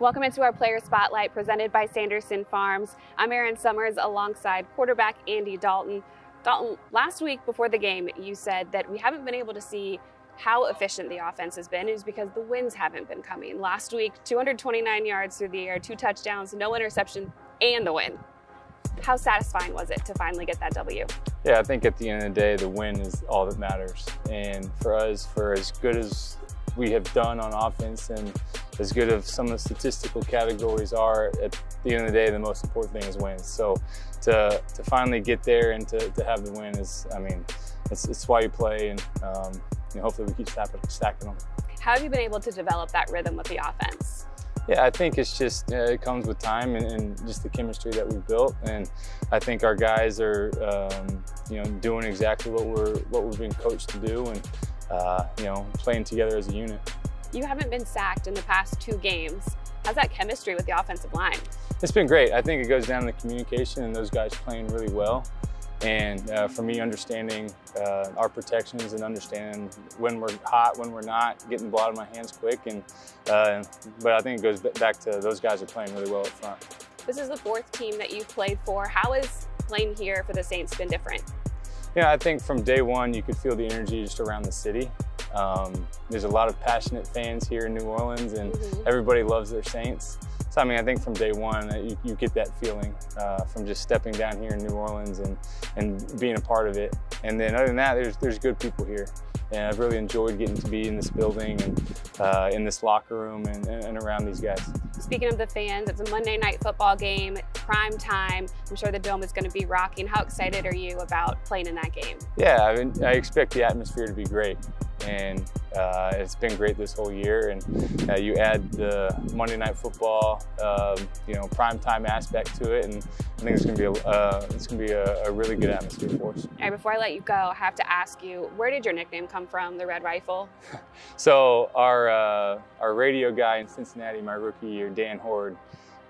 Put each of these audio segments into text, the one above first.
Welcome into our player spotlight presented by Sanderson Farms. I'm Erin Summers alongside quarterback Andy Dalton. Dalton, last week before the game, you said that we haven't been able to see how efficient the offense has been is because the wins haven't been coming. Last week, 229 yards through the air, two touchdowns, no interception, and the win. How satisfying was it to finally get that W? Yeah, I think at the end of the day, the win is all that matters. And for us, for as good as we have done on offense and as good as some of the statistical categories are, at the end of the day, the most important thing is wins. So to, to finally get there and to, to have the win is, I mean, it's, it's why you play and um, you know, hopefully we keep stacking, stacking them. How have you been able to develop that rhythm with the offense? Yeah, I think it's just, uh, it comes with time and, and, just the chemistry that we've built. And I think our guys are, um, you know, doing exactly what we're, what we've been coached to do and, uh, you know, playing together as a unit. You haven't been sacked in the past two games. How's that chemistry with the offensive line? It's been great. I think it goes down to communication and those guys playing really well. And uh, for me, understanding uh, our protections and understanding when we're hot, when we're not, getting the ball out of my hands quick. And uh, but I think it goes back to those guys are playing really well up front. This is the fourth team that you've played for. How has playing here for the Saints been different? Yeah, I think from day one you could feel the energy just around the city. Um, there's a lot of passionate fans here in New Orleans, and mm -hmm. everybody loves their Saints. So I mean, I think from day one uh, you, you get that feeling uh, from just stepping down here in New Orleans and and being a part of it. And then other than that, there's there's good people here, and I've really enjoyed getting to be in this building and uh, in this locker room and, and around these guys. Speaking of the fans, it's a Monday night football game, prime time. I'm sure the dome is going to be rocking. How excited are you about playing in that game? Yeah, I, mean, I expect the atmosphere to be great and uh, it's been great this whole year. And uh, you add the Monday Night Football, um, you know, prime time aspect to it, and I think it's going to be a, uh, it's going to be a, a, really good atmosphere for us. All right, before I let you go, I have to ask you, where did your nickname come from, the Red Rifle? so our uh, our radio guy in Cincinnati, my rookie year, Dan Hoard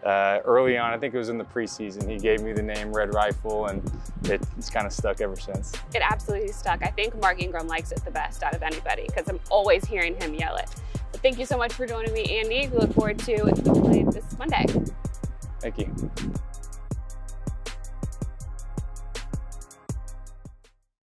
uh, early on, I think it was in the preseason, he gave me the name Red Rifle and it, it's kind of stuck ever since. It absolutely stuck. I think Mark Ingram likes it the best out of anybody because I'm always hearing him yell it. But thank you so much for joining me, Andy. We look forward to playing this Monday. Thank you.